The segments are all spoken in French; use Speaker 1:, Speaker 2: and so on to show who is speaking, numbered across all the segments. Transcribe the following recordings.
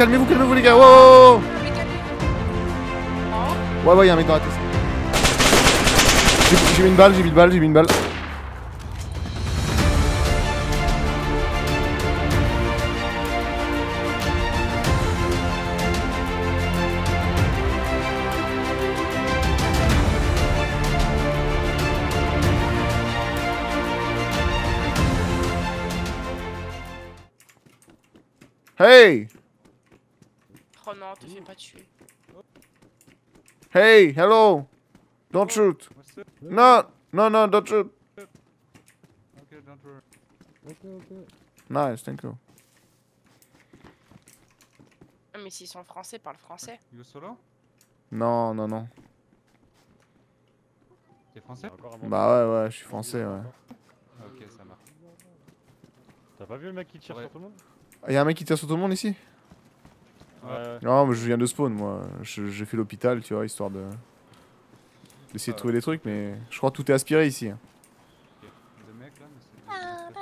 Speaker 1: Calmez-vous, calmez-vous, les gars. Oh. Ouais, ouais, y'a un mec dans la tête. J'ai j'ai mis une balle, j'ai mis une balle, j'ai mis une balle. Hey!
Speaker 2: Oh non, te fais pas tuer.
Speaker 1: Hey, hello! Don't shoot! No, no, no, don't shoot!
Speaker 3: Ok, don't worry.
Speaker 4: Ok, ok.
Speaker 1: Nice, thank you.
Speaker 2: Ah, Mais s'ils sont français, parle français.
Speaker 3: You solo?
Speaker 1: Non, non, non.
Speaker 3: T'es français?
Speaker 1: Bah ouais, ouais, je suis français, ouais.
Speaker 3: Ok, ça marche.
Speaker 4: T'as pas vu le mec qui tire
Speaker 3: Ouais.
Speaker 4: sur tout le monde?
Speaker 1: Ah, Y'a un mec qui tire sur tout le monde ici?
Speaker 4: Ouais.
Speaker 1: Non, mais je viens de spawn, moi. Je- J'ai fait l'hôpital, tu vois, histoire de. d'essayer de
Speaker 3: Ah
Speaker 1: trouver des trucs, mais je crois que tout est aspiré ici. hein.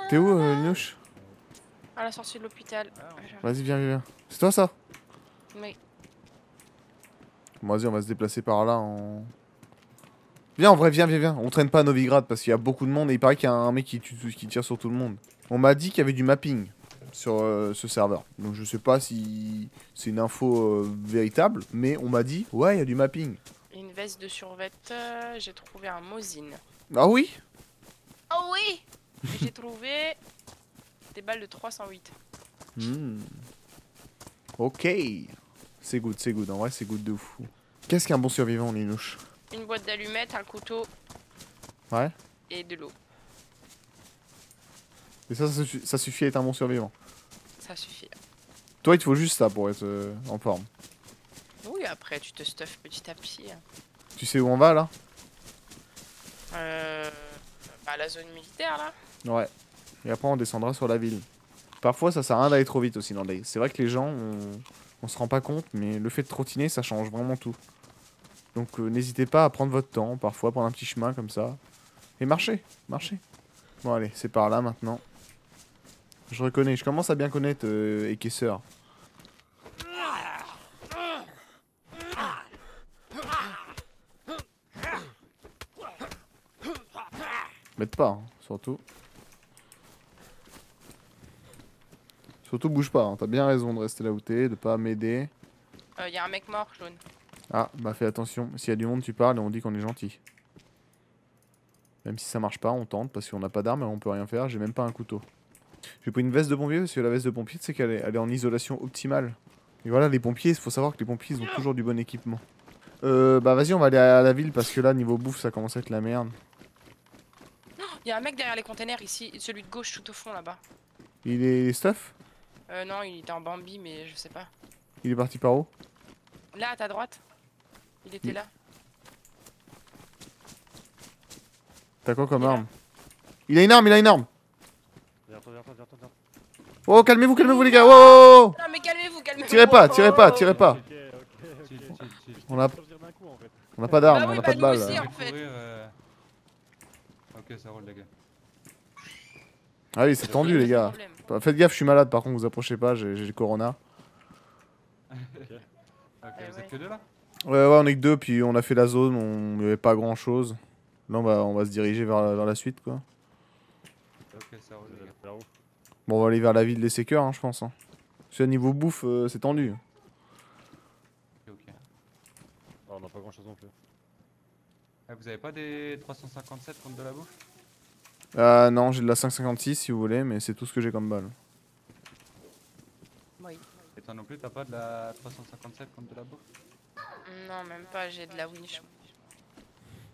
Speaker 1: T'es où, euh,
Speaker 2: À la sortie de l'hôpital.
Speaker 3: Ah.
Speaker 1: Vas-y, viens, viens, viens. C'est toi ça?
Speaker 2: Mais
Speaker 1: Bon, Vas-y, on va se déplacer par là en. Viens, en vrai, viens, viens, viens. On traîne pas à Novigrad parce qu'il y a beaucoup de monde et il paraît qu'il y a un mec qui, tue- qui tire sur tout le monde. On m'a dit qu'il y avait du mapping sur euh, ce serveur. Donc je sais pas si c'est une info euh, véritable, mais on m'a dit, ouais, il y a du mapping.
Speaker 2: une veste de survêt, euh, j'ai trouvé un Mosin.
Speaker 1: Ah oui?
Speaker 2: Oh oui J'ai trouvé des balles de 308.
Speaker 1: Hmm. Ok. C'est good, c'est good. En vrai, c'est good de fou. Qu'est-ce qu'un bon survivant, Linouche?
Speaker 2: Une boîte d'allumettes, un couteau
Speaker 1: Ouais.
Speaker 2: et de l'eau.
Speaker 1: Et ça, ça, suffi- ça suffit à être un bon survivant.
Speaker 2: Ça suffit.
Speaker 1: Toi, il te faut juste ça pour être euh, en forme.
Speaker 2: Oui, après tu te stuffes petit à petit. hein.
Speaker 1: Tu sais où on va là?
Speaker 2: Euh, bah, la zone militaire là.
Speaker 1: Ouais. Et après, on descendra sur la ville. Parfois, ça sert à rien d'aller trop vite aussi dans le day. C'est vrai que les gens, on... on se rend pas compte, mais le fait de trottiner, ça change vraiment tout. Donc, euh, n'hésitez pas à prendre votre temps, parfois prendre un petit chemin comme ça. Et marcher, marcher. Bon, allez, c'est par là maintenant. Je reconnais, je commence à bien connaître euh, Ekesser. M'aide pas, hein, surtout. Surtout bouge pas, hein, t'as bien raison de rester là où t'es, de pas m'aider.
Speaker 2: Il Euh, y a un mec mort jaune.
Speaker 1: Ah, bah fais attention, s'il y a du monde tu parles et on dit qu'on est gentil. Même si ça marche pas, on tente parce qu'on n'a pas d'armes et on peut rien faire, j'ai même pas un couteau. J'ai pris une veste de pompier parce que la veste de pompier, tu sais qu'elle est, elle est en isolation optimale. Et voilà, les pompiers, il faut savoir que les pompiers, ils ont toujours du bon équipement. Euh, bah vas-y, on va aller à la ville parce que là, niveau bouffe, ça commence à être la merde.
Speaker 2: Il y a un mec derrière les containers ici, celui de gauche tout au fond là-bas.
Speaker 1: Il est stuff?
Speaker 2: Euh, non, il était en Bambi, mais je sais pas.
Speaker 1: Il est parti par où?
Speaker 2: Là, à ta droite. Il était
Speaker 1: Il-
Speaker 2: là.
Speaker 1: T'as quoi comme arme? Il a une arme, il a une arme Oh, calmez-vous, calmez-vous les gars Oh, oh, oh
Speaker 2: Non, mais calmez-vous, calmez-vous.
Speaker 1: Tirez pas, tirez pas, tirez pas. On a, on a pas d'arme,
Speaker 2: Bah
Speaker 1: on a
Speaker 2: bah
Speaker 1: pas de balles. euh.
Speaker 3: Ok, ça roule les gars.
Speaker 1: Ah oui, c'est tendu les gars.
Speaker 2: Problème.
Speaker 1: Bah, Faites gaffe, je suis malade par contre, vous approchez pas, j'ai le corona.
Speaker 3: Ok,
Speaker 2: Eh
Speaker 3: vous
Speaker 2: ouais.
Speaker 3: êtes que deux là?
Speaker 1: Ouais, ouais, on est que deux, puis on a fait la zone, on il y avait pas grand chose. Là, on va, on va se diriger vers la, vers la suite quoi.
Speaker 3: Ok, ça roule les gars.
Speaker 4: Vers où
Speaker 1: Bon, on va aller vers la ville des sécures, hein, je pense. Hein. Parce que niveau bouffe, euh, c'est tendu.
Speaker 3: Ok, ok.
Speaker 4: Ah, On n'a pas grand chose non plus.
Speaker 3: Ah, vous avez pas des 357 contre de la bouffe?
Speaker 1: Euh, non, j'ai de la 556 si vous voulez, mais c'est tout ce que j'ai comme balle.
Speaker 2: Oui.
Speaker 3: Et toi non plus, t'as pas de la 357 contre de la bouffe?
Speaker 2: Non, même pas, j'ai de la winch.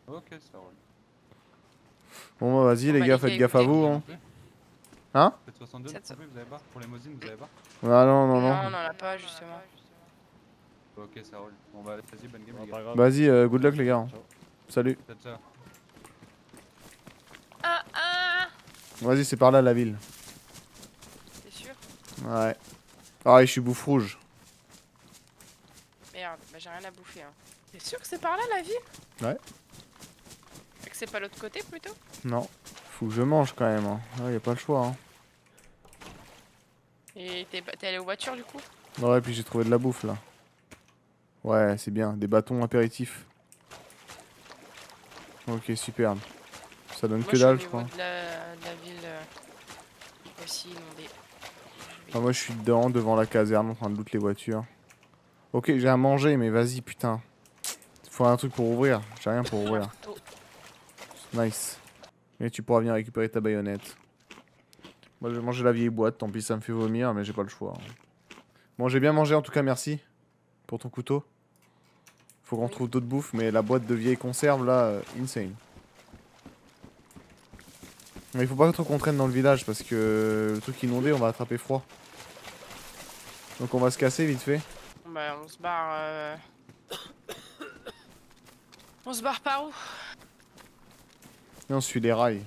Speaker 3: Ok, ça roule.
Speaker 1: Bon, bah vas-y les
Speaker 2: bah,
Speaker 1: gars, faites gaffe à vous. Hein. Hein
Speaker 3: Peut-être 62
Speaker 2: Sept-
Speaker 3: non plus, vous avez pas Pour les Mosines, vous avez pas
Speaker 1: Ah non, non,
Speaker 2: Non,
Speaker 1: non.
Speaker 2: on en a pas, justement.
Speaker 3: Ok, ça roule. Bon bah vas-y, bonne game
Speaker 4: Ah.
Speaker 1: Vas-y, euh, good luck les gars.
Speaker 4: Ciao.
Speaker 1: Salut.
Speaker 2: Ah, ah
Speaker 1: Vas-y, c'est par là la ville.
Speaker 2: T'es sûr?
Speaker 1: Ouais. Ah, je suis bouffe rouge.
Speaker 2: Merde, bah j'ai rien à bouffer. Hein. T'es sûr que c'est par là la ville?
Speaker 1: Ouais.
Speaker 2: Et que c'est pas l'autre côté plutôt?
Speaker 1: Non. Faut que je mange quand même. Hein. Ah, y a pas le choix. Hein.
Speaker 2: Et t'es allé aux voitures du coup?
Speaker 1: Ouais, puis j'ai trouvé de la bouffe là. Ouais, c'est bien. Des bâtons apéritifs. Ok, superbe. Ça donne
Speaker 2: Moi
Speaker 1: que dalle, je crois.
Speaker 2: de la, de la ville euh, aussi inondée.
Speaker 1: Ah, moi, je suis dedans, devant la caserne, en train de loot les voitures. Ok, j'ai à manger, mais vas-y, putain. Faut un truc pour ouvrir. J'ai rien pour ouvrir. Nice. Et tu pourras venir récupérer ta baïonnette. Moi, je vais manger la vieille boîte. Tant pis, ça me fait vomir, mais j'ai pas le choix. Bon, j'ai bien mangé en tout cas, merci. Pour ton couteau. Faut qu'on trouve d'autres bouffes, mais la boîte de vieilles conserves là, euh, insane. Mais il faut pas trop qu'on traîne dans le village parce que le truc inondé, on va attraper froid. Donc on va se casser vite fait.
Speaker 2: Bah on se barre. euh, On se barre par où?
Speaker 1: Et on suit les rails.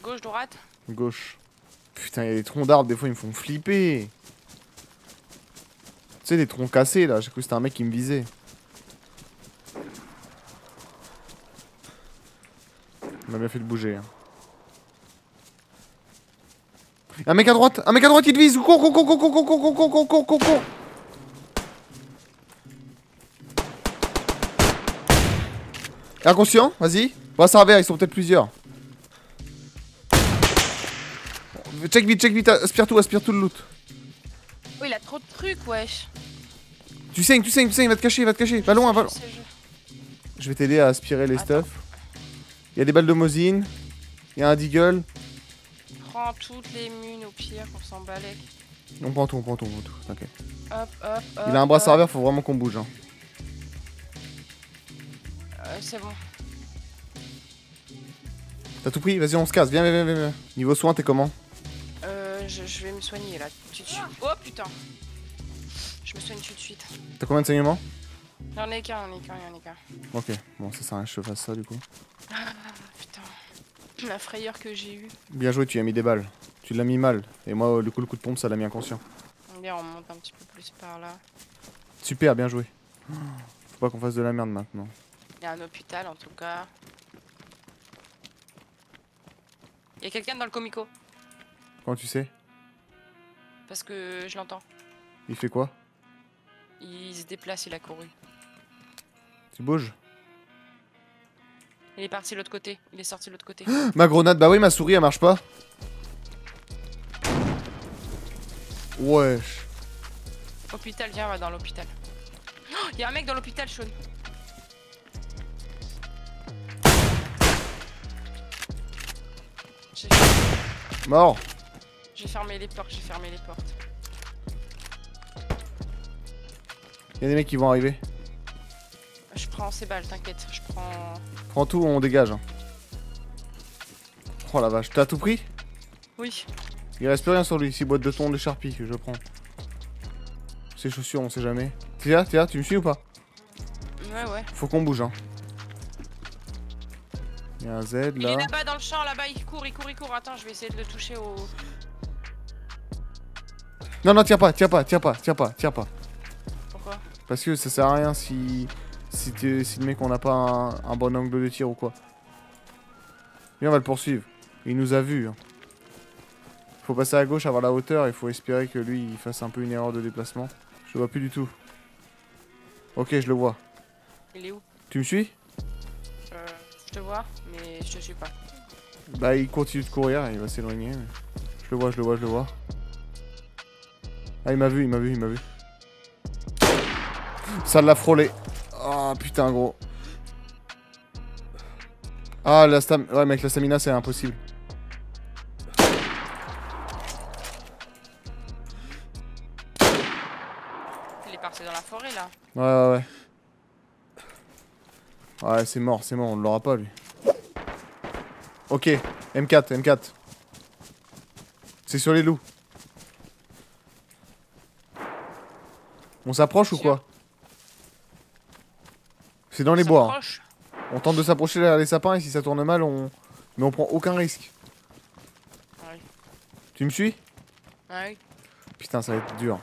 Speaker 2: Gauche, droite?
Speaker 1: Gauche. Putain, il y a des troncs d'arbres, des fois ils me font flipper. Tu sais, des troncs cassés là, j'ai cru que c'était un mec qui me visait. On a bien fait de bouger. hein. Un mec à droite, un mec à droite, il te vise. Cours, cours, cours, cours, cours, cours, cours, cours, cours, cours, cours. Inconscient, vas-y. Va servir, ils sont peut-être plusieurs. Check vite, check vite, aspire tout, aspire tout le loot.
Speaker 2: Oh, il a trop de trucs, wesh.
Speaker 1: Tu saignes, tu saignes, tu saignes, va te cacher, va te cacher. Va loin, va loin.
Speaker 2: Je
Speaker 1: vais t'aider à aspirer les
Speaker 2: Attends.
Speaker 1: stuff. Il y a des balles de Mosine. Il y a un Deagle.
Speaker 2: Prends toutes les munes au pire, on s'en.
Speaker 1: On prend tout, on prend tout, on prend tout. T'inquiète.
Speaker 2: Hop, hop, hop.
Speaker 1: Il a un bras serveur, faut vraiment qu'on bouge. hein.
Speaker 2: Euh, c'est bon.
Speaker 1: T'as tout pris? Vas-y, on se casse. Viens, viens, viens, viens. Niveau soin, t'es comment?
Speaker 2: Je, je vais me soigner là, tout de suite. Oh putain Je me soigne tout de suite.
Speaker 1: T'as combien de saignements?
Speaker 2: J'en ai qu'un, j'en ai qu'un, j'en ai qu'un.
Speaker 1: Ok, bon, ça sert à rien que je fasse ça du coup.
Speaker 2: Ah putain. La frayeur que j'ai eue.
Speaker 1: Bien joué, tu as mis des balles. Tu l'as mis mal. Et moi, du coup, le coup de pompe, ça l'a mis inconscient.
Speaker 2: Bien, on monte un petit peu plus par là.
Speaker 1: Super, bien joué. Faut pas qu'on fasse de la merde maintenant.
Speaker 2: Il y a un hôpital en tout cas. Il y a quelqu'un dans le comico
Speaker 1: Comment tu sais?
Speaker 2: Parce que je l'entends.
Speaker 1: Il fait quoi?
Speaker 2: Il se déplace, il a couru.
Speaker 1: Tu bouges?
Speaker 2: Il est parti de l'autre côté. Il est sorti de l'autre côté.
Speaker 1: Ma grenade, bah oui, ma souris, elle marche pas. Wesh.
Speaker 2: hôpital, viens, on va dans l'hôpital. Oh, Il y a un mec dans l'hôpital, Sean.
Speaker 1: Mort.
Speaker 2: J'ai fermé les portes, j'ai fermé les portes.
Speaker 1: Il y a des mecs qui vont arriver.
Speaker 2: Je prends ces balles, t'inquiète. Je prends.
Speaker 1: Prends tout, on dégage. hein. Oh la vache, t'as tout pris?
Speaker 2: Oui.
Speaker 1: Il reste plus rien sur lui, 6 boîtes de thon de charpie que je prends. Ses chaussures, on sait jamais. Tiens, tiens, tu me suis ou pas?
Speaker 2: Ouais, ouais.
Speaker 1: Faut qu'on bouge, hein. Il y a un Z
Speaker 2: Il
Speaker 1: là.
Speaker 2: est là-bas dans le champ, là-bas. Il court, il court, il court. Attends, je vais essayer de le toucher au.
Speaker 1: Non, non, tiens pas, tiens pas, tiens pas, tiens pas, tiens pas.
Speaker 2: Pourquoi?
Speaker 1: Parce que ça sert à rien si. Si, si le mec on n'a pas un, un bon angle de tir ou quoi. Viens, on va le poursuivre. Il nous a vus. hein. Faut passer à gauche, avoir la hauteur, il faut espérer que lui il fasse un peu une erreur de déplacement. Je le vois plus du tout. Ok, je le vois.
Speaker 2: Il est où?
Speaker 1: Tu me suis?
Speaker 2: Euh, Je te vois, mais je te suis pas.
Speaker 1: Bah, il continue de courir, il va s'éloigner. mais- Je le vois, je le vois, je le vois. Ah, il m'a vu, il m'a vu, il m'a vu. Ça l'a frôlé. Ah, putain, gros. Ah, la stam... Ouais, mec, la stamina, c'est impossible.
Speaker 2: Il est parti dans la forêt, là.
Speaker 1: Ouais, ouais, ouais. Ouais, c'est mort, c'est mort, on l'aura pas, lui. Ok, M4, M4. C'est sur les loups. On s'approche ou quoi C'est dans les bois. hein. On tente de s'approcher derrière les sapins et si ça tourne mal, on... Mais on prend aucun risque.
Speaker 2: Ouais.
Speaker 1: Tu me suis
Speaker 2: oui.
Speaker 1: Putain, ça va être dur.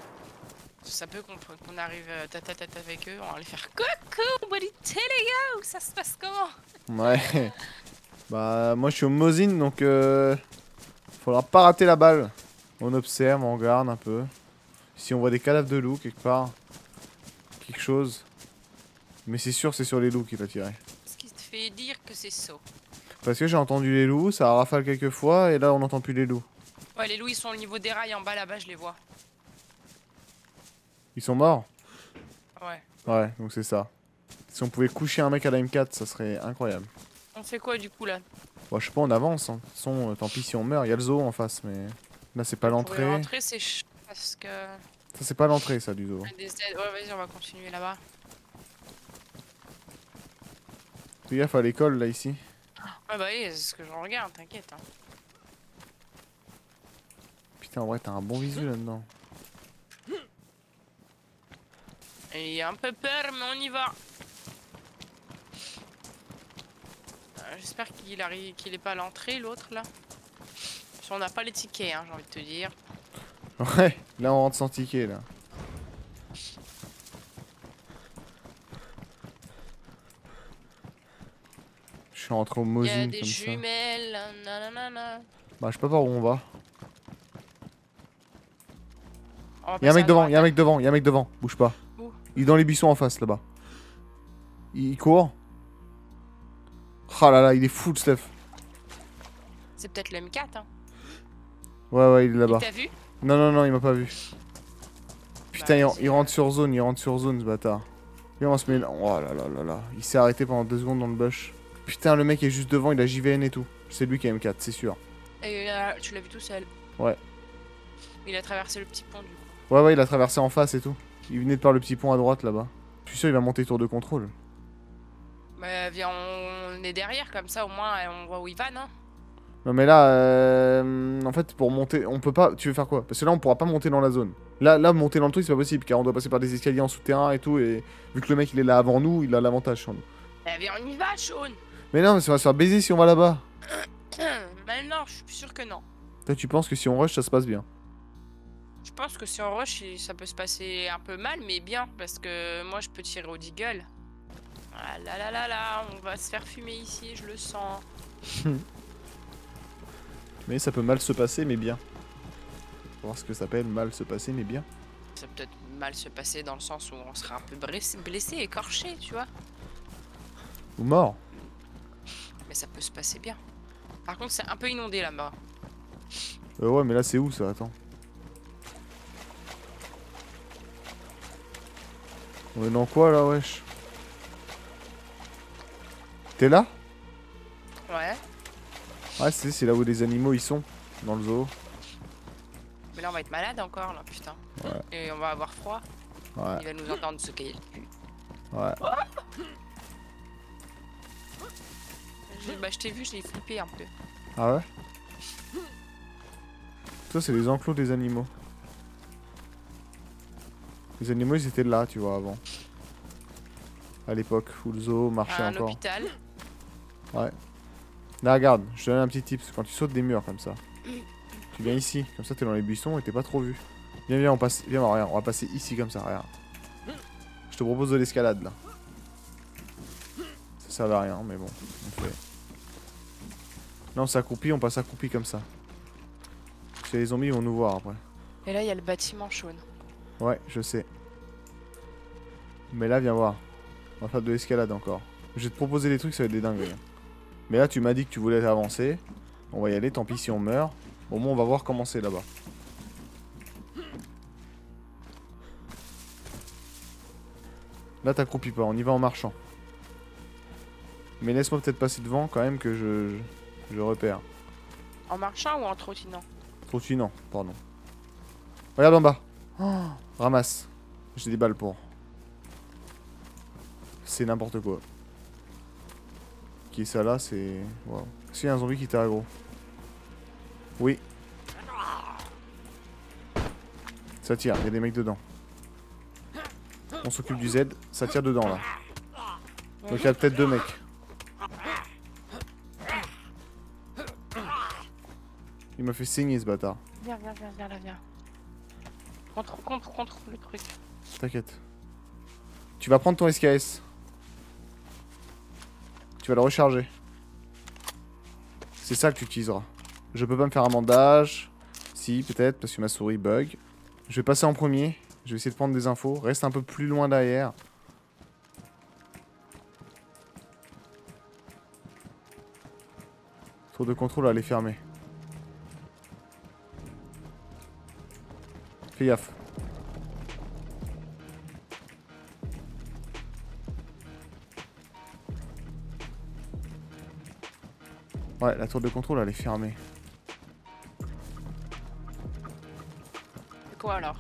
Speaker 2: Ça peut qu'on arrive tête à tête avec eux. On va aller faire coucou, bonité les gars. Ça se passe comment
Speaker 1: Ouais. bah, moi je suis au Mosine donc. Euh... Faudra pas rater la balle. On observe, on regarde un peu. Si on voit des cadavres de loups quelque part. Quelque chose. Mais c'est sûr c'est sur les loups qu'il va tirer.
Speaker 2: Ce qui te fait dire que c'est saut.
Speaker 1: Parce que j'ai entendu les loups, ça rafale quelques fois et là on n'entend plus les loups.
Speaker 2: Ouais, les loups ils sont au niveau des rails en bas là-bas, je les vois.
Speaker 1: Ils sont morts?
Speaker 2: Ouais.
Speaker 1: Ouais, donc c'est ça. Si on pouvait coucher un mec à la M4, ça serait incroyable.
Speaker 2: On fait quoi du coup là?
Speaker 1: Bon, je sais pas, on avance. Hein. De toute façon, euh, tant pis si on meurt. Il y a le zoo en face, mais là c'est pas l'entrée.
Speaker 2: rentrer, c'est. Parce que.
Speaker 1: Ça c'est pas l'entrée, ça du
Speaker 2: des aides. Ouais, vas-y, on va continuer là-bas.
Speaker 1: Fais gaffe à l'école là ici.
Speaker 2: Ouais, bah oui, c'est ce que je regarde, t'inquiète. Hein.
Speaker 1: Putain, en vrai, t'as un bon visu là-dedans.
Speaker 2: Il a un peu peur, mais on y va. Euh, J'espère qu'il arrive, qu'il est pas à l'entrée, l'autre là. On n'a pas les tickets, hein, j'ai envie de te dire.
Speaker 1: Ouais, là on rentre sans ticket là. Je suis rentré au
Speaker 2: Il y a
Speaker 1: Mosin
Speaker 2: des
Speaker 1: comme ça.
Speaker 2: jumelles, nanana.
Speaker 1: Bah, je sais pas par où on va.
Speaker 2: On va
Speaker 1: Y'a un mec devant, y'a un mec devant, y'a un mec devant. Bouge pas. Il est dans les buissons en face là-bas. Il il court. Ah là là, il est full Steph.
Speaker 2: C'est peut-être le M4, hein.
Speaker 1: Ouais, ouais, il est là-bas.
Speaker 2: t'a vu?
Speaker 1: Non, non, non, il m'a pas vu. Putain,
Speaker 2: Bah,
Speaker 1: il, rentre sur zone, il rentre sur zone ce bâtard. Viens, on se met là. Oh là là là là. Il s'est arrêté pendant deux secondes dans le bush. Putain, le mec est juste devant, il a JVN et tout. C'est lui qui a M4, c'est sûr.
Speaker 2: Et euh, tu l'as vu tout seul
Speaker 1: Ouais.
Speaker 2: Il a traversé le petit pont du coup.
Speaker 1: Ouais, ouais, il a traversé en face et tout. Il venait de par le petit pont à droite là-bas. Je suis sûr, il va monter tour de contrôle.
Speaker 2: Bah viens, on est derrière comme ça au moins on voit où il va, non?
Speaker 1: Non, mais là, euh, en fait, pour monter, on peut pas. Tu veux faire quoi? Parce que là, on pourra pas monter dans la zone. Là, là, monter dans le truc, c'est pas possible car on doit passer par des escaliers en souterrain et tout. Et vu que le mec il est là avant nous, il a l'avantage sur nous.
Speaker 2: Eh viens, on y va, Sean
Speaker 1: Mais non, mais ça va se faire baiser si on va là-bas.
Speaker 2: Maintenant, je suis sûr que non.
Speaker 1: Toi, tu penses que si on rush, ça se passe bien?
Speaker 2: Je pense que si on rush, ça peut se passer un peu mal, mais bien, parce que moi je peux tirer au deagle. Ah là là là là, on va se faire fumer ici, je le sens.
Speaker 1: Mais ça peut mal se passer, mais bien. Faut voir ce que ça s'appelle mal se passer, mais bien.
Speaker 2: Ça peut peut-être mal se passer dans le sens où on sera un peu blessé, blessé écorché, tu vois.
Speaker 1: Ou mort.
Speaker 2: Mais ça peut se passer bien. Par contre, c'est un peu inondé là-bas.
Speaker 1: Euh, ouais, mais là, c'est où ça? Attends. On est dans quoi là, wesh? T'es là?
Speaker 2: Ouais,
Speaker 1: c'est c'est là où les animaux ils sont, dans le zoo.
Speaker 2: mais là on va être malade encore, là, putain.
Speaker 1: Ouais.
Speaker 2: Et on va avoir froid.
Speaker 1: Ouais,
Speaker 2: Il va nous entendre se cailler le cul.
Speaker 1: ouais.
Speaker 2: Je- Bah, je t'ai vu, j'ai flippé un peu.
Speaker 1: Ah ouais? Ça, c'est les enclos des animaux. Les animaux, ils étaient là, tu vois, avant. À l'époque où le zoo marchait
Speaker 2: Un
Speaker 1: encore.
Speaker 2: hôpital.
Speaker 1: Là, regarde, je te donne un petit tip. Quand tu sautes des murs comme ça, tu viens ici. Comme ça, t'es dans les buissons et t'es pas trop vu. Viens, viens, on passe. Viens, regarde, on va passer ici comme ça, regarde. Je te propose de l'escalade là. Ça servait à rien, mais bon, on fait. Là, on s'accroupit, on passe accroupi comme ça. Parce que les zombies vont nous voir après.
Speaker 2: Et là, il y a le bâtiment jaune.
Speaker 1: Ouais, je sais. Mais là, viens voir. On va faire de l'escalade encore. Je vais te proposer des trucs, ça va être des dingueries. Mais là, tu m'as dit que tu voulais avancer. On va y aller, tant pis si on meurt. Au moins, on va voir comment c'est là-bas. Là, t'accroupis pas, on y va en marchant. Mais laisse-moi peut-être passer devant quand même que je, je, je repère.
Speaker 2: En marchant ou en trottinant?
Speaker 1: Trottinant, pardon. Regarde en bas. Oh, ramasse. J'ai des balles pour. C'est n'importe quoi. Qui est ça là, c'est. Est-ce qu'il y a un zombie qui t'a aggro Oui. Ça tire, il y a des mecs dedans. On s'occupe du Z, ça tire dedans là. Donc il y a peut-être deux mecs. Il m'a fait saigner ce bâtard.
Speaker 2: Viens, viens, viens, viens, là, viens. Contre, contre, contre le truc.
Speaker 1: T'inquiète. Tu vas prendre ton SKS. Tu vas le recharger. C'est ça que tu utiliseras. Je peux pas me faire un bandage. Si, peut-être, parce que ma souris bug. Je vais passer en premier. Je vais essayer de prendre des infos. Reste un peu plus loin derrière. Tour de contrôle, elle est fermée. Fais gaffe. Ouais, la tour de contrôle, elle est fermée.
Speaker 2: Quoi alors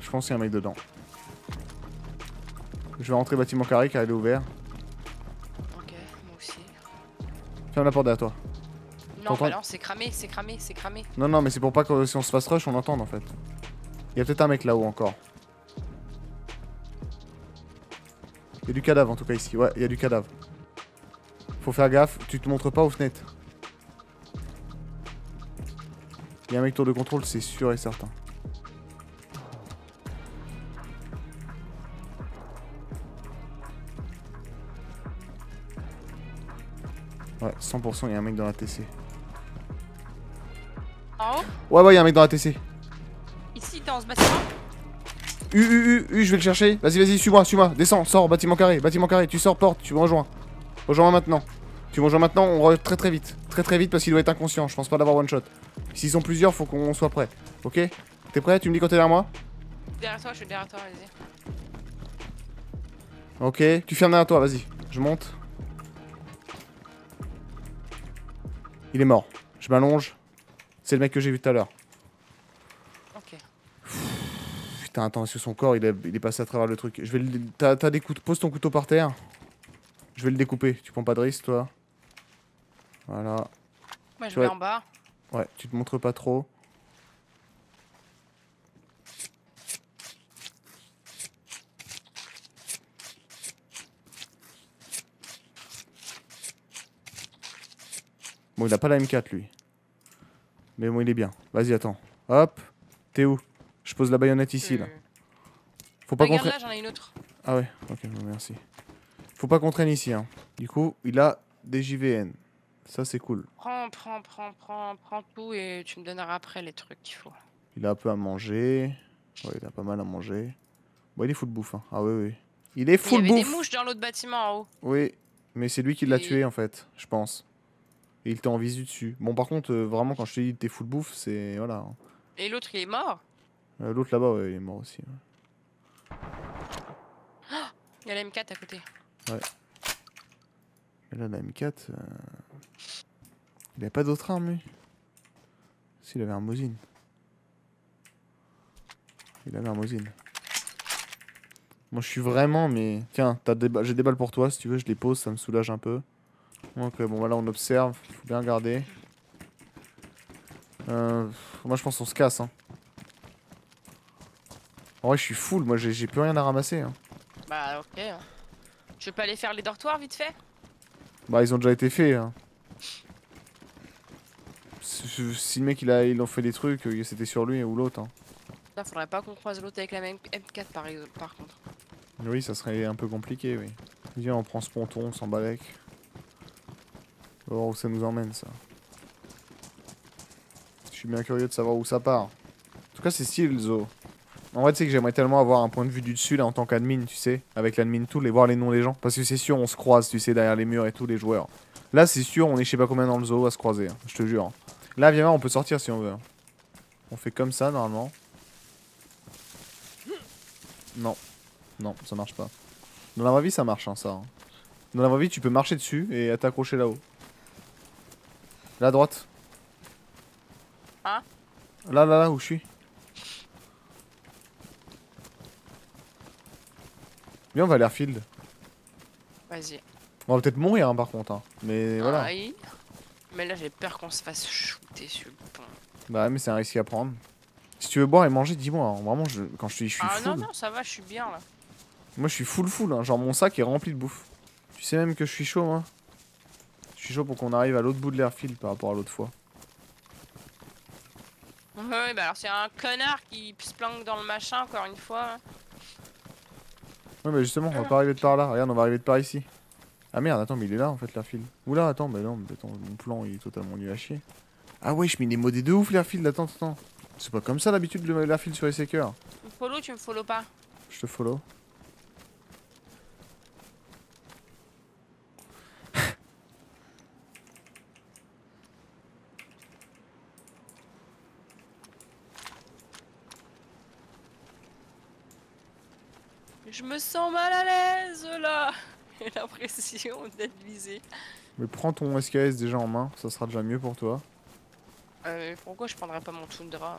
Speaker 1: Je pense qu'il y a un mec dedans. Je vais rentrer bâtiment carré car il est ouvert.
Speaker 2: Ok, moi aussi.
Speaker 1: Ferme la porte derrière toi.
Speaker 2: Non, bah non, c'est cramé, c'est cramé, c'est cramé.
Speaker 1: Non, non, mais c'est pour pas que si on se fasse rush, on entende en fait. Il y a peut-être un mec là-haut encore. Il y a du cadavre en tout cas ici. Ouais, il y a du cadavre. Faut faire gaffe, tu te montres pas aux fenêtres. Il y a un mec tour de contrôle, c'est sûr et certain. Ouais, 100%, il y a un mec dans la TC.
Speaker 2: En haut
Speaker 1: Ouais, ouais, il y a un mec dans la TC.
Speaker 2: Ici, dans ce bâtiment
Speaker 1: U, U, U, U, je vais le chercher. Vas-y, vas-y, suis-moi, suis-moi. Descends, sors, bâtiment carré, bâtiment carré. Tu sors, porte, tu me rejoins. Rejoins-moi maintenant. Tu rejoins maintenant, on re très très vite. Très très vite parce qu'il doit être inconscient. Je pense pas d'avoir one shot. S'ils sont plusieurs, faut qu'on soit prêt. Ok? T'es prêt? Tu me dis quand t'es derrière moi?
Speaker 2: Derrière toi, je suis derrière toi, vas-y.
Speaker 1: Ok, tu fermes derrière toi, vas-y. Je monte. Il est mort. Je m'allonge. C'est le mec que j'ai vu tout à l'heure.
Speaker 2: Ok.
Speaker 1: Putain, attends, est-ce que son corps, il est, il est passé à travers le truc? Je vais le... T'as des couteaux... Pose ton couteau par terre. Je vais le découper. Tu prends pas de risque, toi Voilà.
Speaker 2: Moi, je
Speaker 1: Tu
Speaker 2: vais
Speaker 1: vois-
Speaker 2: en bas.
Speaker 1: Ouais, tu te montres pas trop. Bon, il a pas la M4 lui. Mais bon, il est bien. Vas-y, attends. Hop. T'es où? Je pose la baïonnette ici là.
Speaker 2: Euh,
Speaker 1: Faut pas qu'on traîne.
Speaker 2: là, j'en ai une autre.
Speaker 1: Ah ouais, ok, merci. Faut pas qu'on traîne ici. Hein. Du coup, il a des JVN. Ça, c'est cool.
Speaker 2: Prends, prends, prends, prends, prends tout et tu me donneras après les trucs qu'il faut.
Speaker 1: Il a un peu à manger. Ouais, il a pas mal à manger. Bon, il est full bouffe. Hein. Ah oui, oui. Il est
Speaker 2: Mais Il y
Speaker 1: full
Speaker 2: avait
Speaker 1: bouffe.
Speaker 2: des mouches dans l'autre bâtiment en haut.
Speaker 1: Oui, mais c'est lui qui l'a
Speaker 2: Et-
Speaker 1: tué en fait, je pense. Et il était en visu dessus. Bon, par contre, euh, vraiment, quand je te dis que t'es full bouffe, c'est. Voilà. hein.
Speaker 2: Et l'autre, il est mort?
Speaker 1: Euh, L'autre là-bas, ouais, il est mort aussi. ouais.
Speaker 2: Il y a la M4 à côté.
Speaker 1: Et là, la M4. euh, Il avait pas d'autre arme, lui S'il avait un Mosin. Il avait un Mosin. Moi, je suis vraiment, mais. Tiens, t'as des ba- j'ai des balles pour toi, si tu veux, je les pose, ça me soulage un peu. Ok, bon, voilà, on observe, faut bien regarder. Euh, moi, je pense qu'on se casse. Hein. En vrai, je suis full, moi, j'ai plus rien à ramasser. Hein.
Speaker 2: Bah, ok. hein. Je peux aller faire les dortoirs vite fait?
Speaker 1: Bah, ils ont déjà été faits. Hein. Si le mec il a, ils ont fait des trucs, euh, c'était sur lui ou l'autre. Hein.
Speaker 2: Là, faudrait pas qu'on croise l'autre avec la même M4 par, exemple, par contre.
Speaker 1: Oui, ça serait un peu compliqué, oui. Viens, on prend ce ponton, on s'en bat avec. On va voir où ça nous emmène, ça. Je suis bien curieux de savoir où ça part. En tout cas, c'est style, le zoo. En vrai, tu sais que j'aimerais tellement avoir un point de vue du dessus, là, en tant qu'admin, tu sais, avec l'admin tool et voir les noms des gens. Parce que c'est sûr, on se croise, tu sais, derrière les murs et tout, les joueurs. Là, c'est sûr, on est je sais pas combien dans le zoo à se croiser, hein, je te jure. Là, viens voir, on peut sortir si on veut. hein. On fait comme ça, normalement. Non. Non, ça marche pas. Dans la vraie vie, ça marche, hein, ça. hein. Dans la vraie vie, tu peux marcher dessus et t'accrocher là-haut. Là, à droite.
Speaker 2: Hein
Speaker 1: Là, là, là, où je suis. Viens, on va à l'airfield.
Speaker 2: Vas-y.
Speaker 1: On va peut-être mourir, hein, par contre. hein. Mais voilà.
Speaker 2: Mais là, j'ai peur qu'on se fasse shooter sur le pont.
Speaker 1: Bah, mais c'est un risque à prendre. Si tu veux boire et manger, dis-moi. hein. Vraiment, je... quand je te dis je suis
Speaker 2: Ah
Speaker 1: full.
Speaker 2: non, non, ça va, je suis bien là.
Speaker 1: Moi, je suis full full. hein. Genre, mon sac est rempli de bouffe. Tu sais même que je suis chaud, moi. Je suis chaud pour qu'on arrive à l'autre bout de l'airfield par rapport à l'autre fois.
Speaker 2: Ouais, bah alors c'est un connard qui se planque dans le machin encore une fois.
Speaker 1: Ouais, mais justement, on va pas arriver de par là. Regarde, on va arriver de par ici. Ah merde, attends, mais il est là en fait, l'airfield. Oula, attends, mais non, mais attends, mon plan il est totalement nul à chier. Ah ouais, je mets des modés de ouf l'airfield, attends, attends. C'est pas comme ça d'habitude le l'airfield sur les Seekers.
Speaker 2: Tu me follow, tu me follow pas
Speaker 1: Je te follow.
Speaker 2: Je me sens mal à l'aise là l'impression d'être visé.
Speaker 1: Mais prends ton SKS déjà en main, ça sera déjà mieux pour toi.
Speaker 2: Euh, mais pourquoi je prendrais pas mon Tundra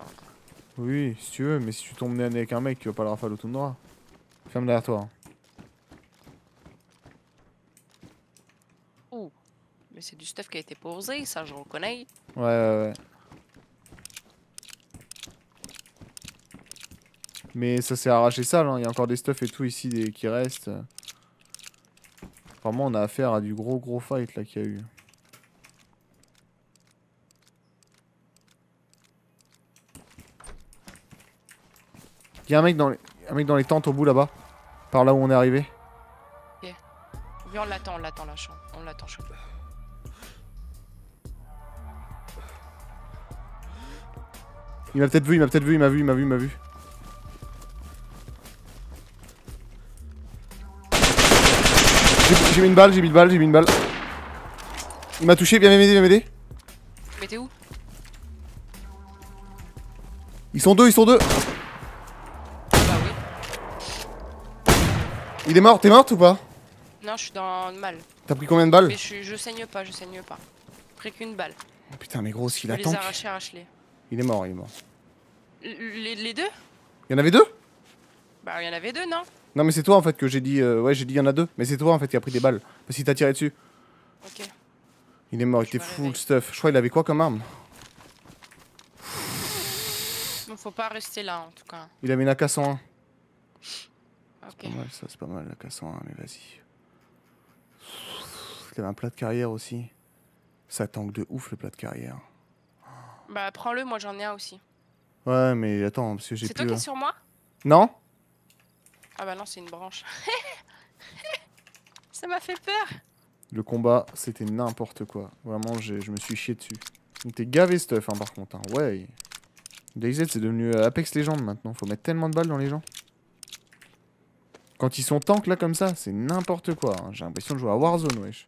Speaker 1: Oui, si tu veux, mais si tu tombes nez avec un mec, tu vas pas le rafale au Tundra. Ferme derrière toi. hein.
Speaker 2: Mais c'est du stuff qui a été posé, ça je reconnais.
Speaker 1: Ouais, ouais, ouais. Mais ça s'est arraché sale, hein. il y a encore des stuff et tout ici des... qui restent. Vraiment, on a affaire à du gros gros fight là qu'il y a eu. Il y a un mec dans les, un mec dans les tentes au bout là-bas, par là où on est arrivé.
Speaker 2: Viens, on l'attend, on l'attend là. On l'attend chaud.
Speaker 1: Il m'a peut-être vu, il m'a peut-être vu, il m'a vu, il m'a vu, il m'a vu. J'ai- mis une balle, j'ai mis une balle, j'ai mis une balle. Il m'a touché, viens m'aider, viens m'aider.
Speaker 2: Mais t'es où?
Speaker 1: Ils sont deux, ils sont deux.
Speaker 2: Bah oui.
Speaker 1: Il est mort, t'es morte ou pas?
Speaker 2: Non, je suis dans le mal.
Speaker 1: T'as pris combien de balles?
Speaker 2: Mais je, je saigne pas, je saigne pas. Pris qu'une balle.
Speaker 1: Oh, Putain, mais gros, s'il
Speaker 2: Je
Speaker 1: a
Speaker 2: peux les
Speaker 1: tank.
Speaker 2: arracher, arrache-les.
Speaker 1: Il est mort, il est mort.
Speaker 2: L- Les, les deux?
Speaker 1: Il y en avait deux?
Speaker 2: Bah, il y en avait deux, non?
Speaker 1: Non, mais c'est toi en fait que j'ai dit. euh, ouais, j'ai dit il y en a deux. Mais c'est toi en fait qui a pris des balles. Parce qu'il t'a tiré dessus.
Speaker 2: Ok.
Speaker 1: Il est mort, il était full stuff. Je crois il avait quoi comme arme?
Speaker 2: Bon, faut pas rester là, en tout cas.
Speaker 1: Il avait une AK-101.
Speaker 2: Ok.
Speaker 1: Pas mal, ça, c'est pas mal la AK-101, mais vas-y. Il avait un plat de carrière aussi. Ça tank de ouf le plat de carrière.
Speaker 2: Bah, prends-le, moi j'en ai un aussi.
Speaker 1: Ouais, mais attends, parce que j'ai
Speaker 2: C'est
Speaker 1: plus.
Speaker 2: toi qui
Speaker 1: euh,
Speaker 2: es sur moi?
Speaker 1: Non?
Speaker 2: Ah bah non, c'est une branche. Ça m'a fait peur.
Speaker 1: Le combat, c'était n'importe quoi. Vraiment, j'ai- je me suis chié dessus. Il était gavé stuff, hein, par contre. hein. Ouais. DayZ, c'est devenu euh, Apex Legends maintenant. Faut mettre tellement de balles dans les gens. Quand ils sont tanks là comme ça, c'est n'importe quoi. hein. J'ai l'impression de jouer à Warzone, wesh.